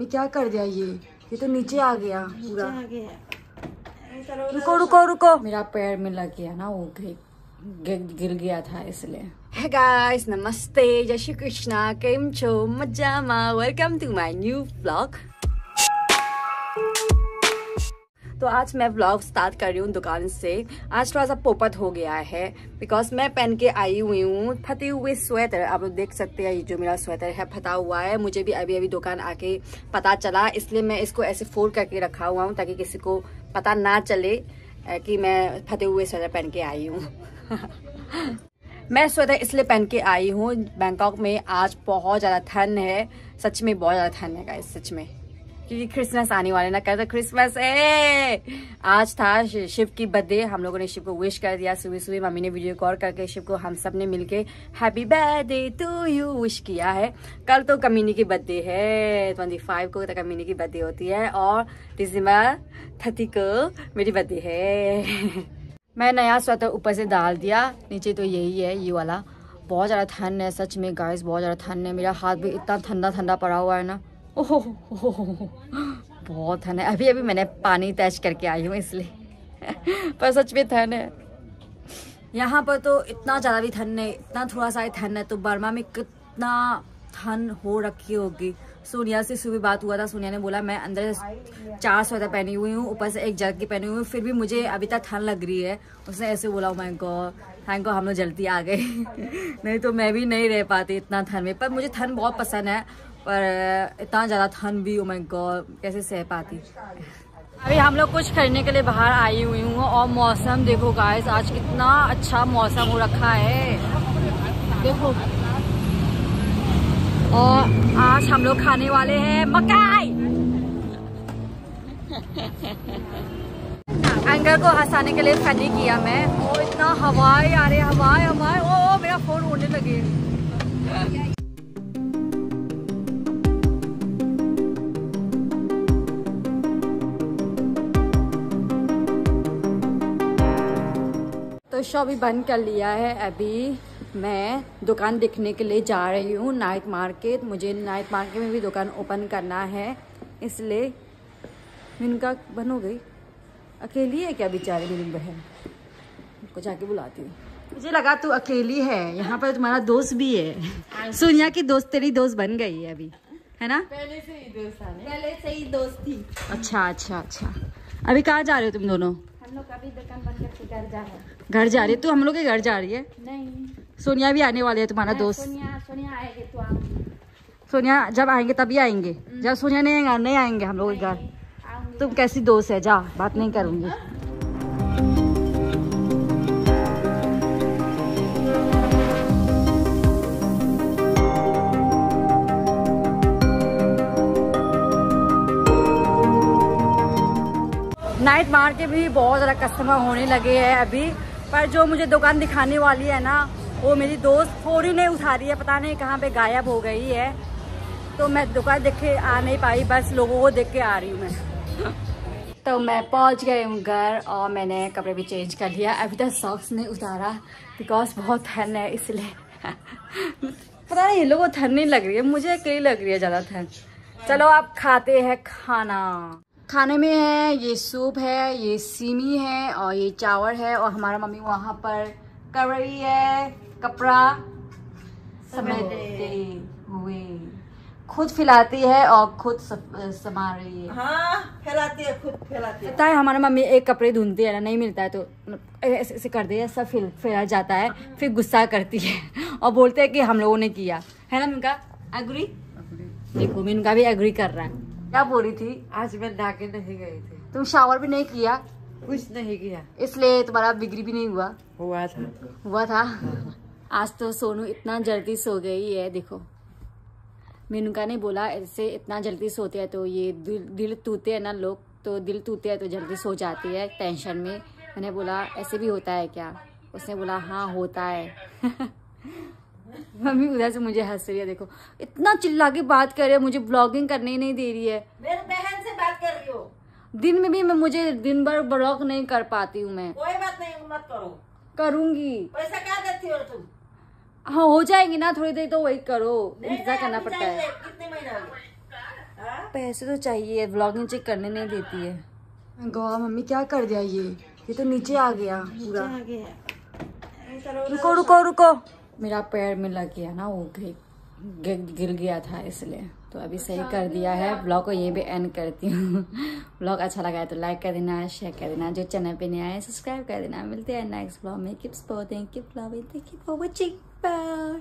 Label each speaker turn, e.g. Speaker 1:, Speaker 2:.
Speaker 1: मैं क्या कर दिया ये? ये तो नीचे आ गया पूरा। रुको रुको रुको। मेरा पैर में लग गया ना वो गिर गया था इसलिए। हे गाइस नमस्ते। जय श्री कृष्णा। केम छो? मजामा welcome to my new vlog तो आज मैं व्लॉग स्टार्ट कर रही हूँ दुकान से। आज थोड़ा सा पोपट हो गया है बिकॉज़ मैं पहन के आई हुई हूँ, फटे हुए स्वेटर आप लोग देख सकते हैं जो मेरा स्वेटर है, फटा हुआ है। मुझे भी अभी अभी दुकान आके पता चला, इसलिए मैं इसको ऐसे फोल्ड करके रखा हुआ हूँ ताकि किसी को पता ना चले कि मैं फटे हुए स्वेटर पहन के आई हूँ। मैं स्वेटर इसलिए पहन के आई हूँ बैंकॉक में आज बहुत ज़्यादा ठंड है। सच में बहुत ज़्यादा ठंड है सच में। क्योंकि क्रिसमस आने वाले ना कहते क्रिसमस है। आज था शिव की बर्थडे हम लोगों ने शिव को विश कर दिया। सुबह सुबह मम्मी ने वीडियो कॉल करके शिव को हम सबने मिलके happy birthday to you wish किया है। कल तो कमीनी की बर्थडे है ट्वेंटी फाइव को तो कमीनी की बर्थडे होती है और दिसंबर थर्टी को मेरी बर्थडे है। मैं नया स्वेटर ऊपर से डाल दिया, नीचे तो यही है, ये वाला। बहुत ज़्यादा ठंड है, सच में गाइस बहुत ज़्यादा ठंड है। मेरा हाथ भी इतना ठंडा ठंडा पड़ा हुआ है ना। ओहो बहुत है। अभी अभी मैंने पानी टच करके आई हूँ, इसलिए। पर सच में ठंड है। यहाँ पर तो इतना ज़्यादा भी ठंड है इतना थोड़ा सा ही ठंड है तो बर्मा में कितना ठंड हो रखी होगी। सोनिया से सुबह बात हुआ था, सोनिया ने बोला, मैं अंदर चार स्वेटर पहनी हुई हूँ, ऊपर से एक जर्की पहनी हुई हूँ, फिर भी मुझे अभी तक ठंड लग रही है। उसने ऐसे बोला मैं गॉड थैंक गॉड हम लोग जल्दी आ गए। नहीं तो मैं भी नहीं रह पाती इतना ठंड में, पर मुझे ठंड बहुत पसंद है। पर इतना ज़्यादा ठंड भी ओ माय गॉड कैसे सह पाती? अभी हम लोग कुछ खरीदने के लिए बाहर आई हुई हूँ और मौसम देखो गाइस आज कितना अच्छा मौसम हो रखा है। देखो। और आज हम लोग खाने वाले हैं मकाई। एंगर को हंसाने के लिए फनी किया मैं। ओ इतना हवाएँ आ रही हवाएँ हवाएँ। ओ, ओ मेरा फ़ोन उड़ने लगे। शॉप भी बंद कर लिया है अभी। मैं दुकान देखने के लिए जा रही हूँ नाइट मार्केट मुझे नाइट मार्केट में भी दुकान ओपन करना है। इसलिए इनका बन हो गई। अकेली है क्या बेचारी मेरी बहन? को जाके बुलाती हूँ। मुझे लगा तू अकेली है। यहाँ पर तुम्हारा दोस्त भी है। सोनिया की दोस्त तेरी दोस्त बन गई है अभी। है ना?
Speaker 2: पहले से ही दोस्त पहले से ही दोस्ती
Speaker 1: अच्छा अच्छा अच्छा। अभी कहाँ जा रहे हो तुम दोनों?
Speaker 2: हम लोग अभी दुकान बंद करके घर जा रहे हैं।
Speaker 1: घर जा रही? है तू हम लोग के घर जा रही है?
Speaker 2: नहीं।
Speaker 1: सोनिया भी आने वाली है तुम्हारा दोस्त।
Speaker 2: सोनिया सोनिया आएगी तो
Speaker 1: सोनिया जब आएँगे तभी आएँगे। जब सोनिया नहीं आएँगे नहीं आएँगे हम लोग के घर। तुम कैसी दोस्त है? जा बात नहीं करूँगी। नाइट मार्केट भी बहुत ज़्यादा कस्टमर होने लगे हैं अभी। पर जो मुझे दुकान दिखाने वाली है ना, वो मेरी दोस्त ही नहीं उठा रही है, पता नहीं कहाँ पे गायब हो गई है। तो मैं दुकान देख के आ नहीं पाई, बस लोगों को देख के आ रही हूँ मैं। तो मैं पहुँच गई हूँ घर और मैंने कपड़े भी चेंज कर लिया। अभी तक सॉक्स नहीं उतारा बिकॉज़ बहुत ठंड है, इसलिए। पता नहीं, ये लोगों को ठंड नहीं लग रही है, मुझे अकेली लग रही है ज़्यादा ठंड। चलो, आप खाते हैं खाना। खाने में है ये सूप है ये सीमी है और ये चावल है और हमारा मम्मी वहाँ पर कर रही है कपड़ा समेटते हुए। खुद फैलाती है और खुद संभाल रही है।
Speaker 2: हाँ फैलाती है खुद फैलाती है।
Speaker 1: है हमारा मम्मी एक कपड़े धुलती है ना नहीं मिलता है तो ऐसे ऐसे कर दे सब फैला जाता है फिर गुस्सा करती है और बोलते हैं कि हम लोगों ने किया। है ना मिनका? एग्री देखो मिनका भी एग्री कर रहा है। क्या बोल रही थी?
Speaker 3: आज मैं नाके नहीं गई थी।
Speaker 1: तुम शावर भी नहीं किया?
Speaker 3: कुछ नहीं किया।
Speaker 1: इसलिए तुम्हारा बिक्री भी नहीं हुआ?
Speaker 3: हुआ था।
Speaker 1: हुआ था? आज तो सोनू इतना जल्दी सो गई है देखो। मेनुका ने बोला ऐसे इतना जल्दी सोते हैं तो ये दिल दिल टूटे हैं ना लोग तो दिल टूते हैं तो जल्दी सो जाती है टेंशन में। मैंने बोला ऐसे भी होता है क्या? उसने बोला हाँ होता है। मम्मी उधर से मुझे हंस रही है देखो। इतना चिल्ला के बात कर रही है मुझे ब्लॉगिंग करने ही नहीं दे रही है।
Speaker 2: मेरी बहन से बात कर रही हो।
Speaker 1: दिन में भी मैं मुझे दिन भर ब्लॉग नहीं कर पाती हूँ मैं।
Speaker 2: कोई बात नहीं मत करो।
Speaker 1: करूँगी।
Speaker 2: पैसा क्या देती हो तुम?
Speaker 1: हाँ हो जाएगी ना थोड़ी देर तो वेट करो। इंतज़ार करना पड़ता है।
Speaker 2: कितने महीने गए? हाँ?
Speaker 1: पैसे तो चाहिए ब्लॉगिंग चेक करने नहीं देती है। गवा मम्मी क्या कर दिया ये? ये तो नीचे आ गया पूरा। रुको रुको रुको। मेरा पैर में लग गया ना, वो गिर गया था इसलिए। तो अभी सही कर दिया है। ब्लॉग को ये भी एंड करती हूँ। ब्लॉग अच्छा लगा है तो लाइक कर देना शेयर कर देना। जो चैनल पे नहीं आए सब्सक्राइब कर देना। मिलते हैं नेक्स्ट ब्लॉग में। Keep supporting keep loving thank you for watching bye